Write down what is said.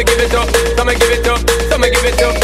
me give it up, some give it up, some give it up.